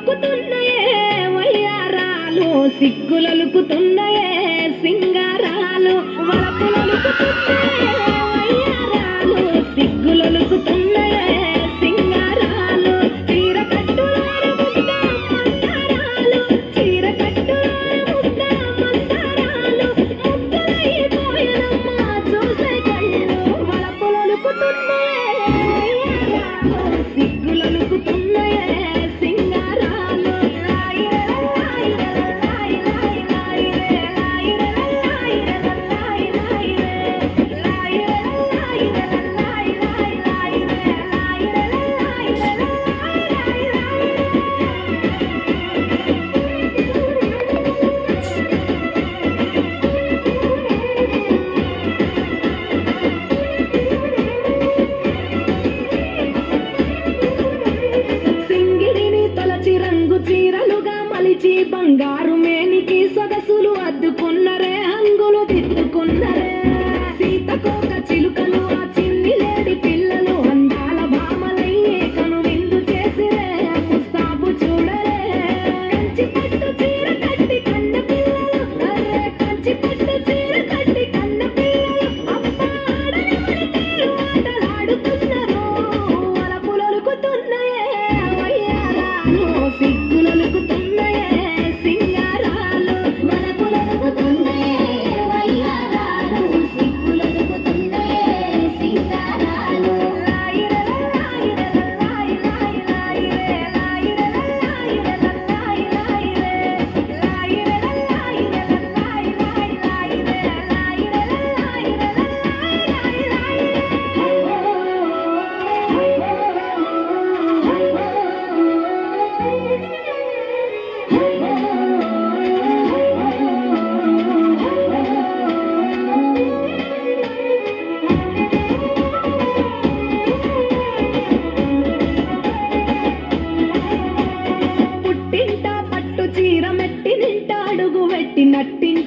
సిగ్గులలుకుతున్నాయే వయ్యారాలు సిగ్గులలుకుతున్నాయే సింగారాలు వలపుల పిలిచి బంగారు మేనికి సొగసులు అద్దుకున్నరే హంగులు దిద్దుకున్నరే సీతకోక చిలుకలు ఆ చిన్ని లేడి పిల్లలు అందాల భామలయ్యే కను విందు చేసిరే ముస్తాబు చూడరే. కంచి పట్టు చీర కట్టి కన్న పిల్లలు అరే కంచి పట్టు చీర కట్టి కన్న పిల్లలు ఆటలాడుతున్నారు நட்டின்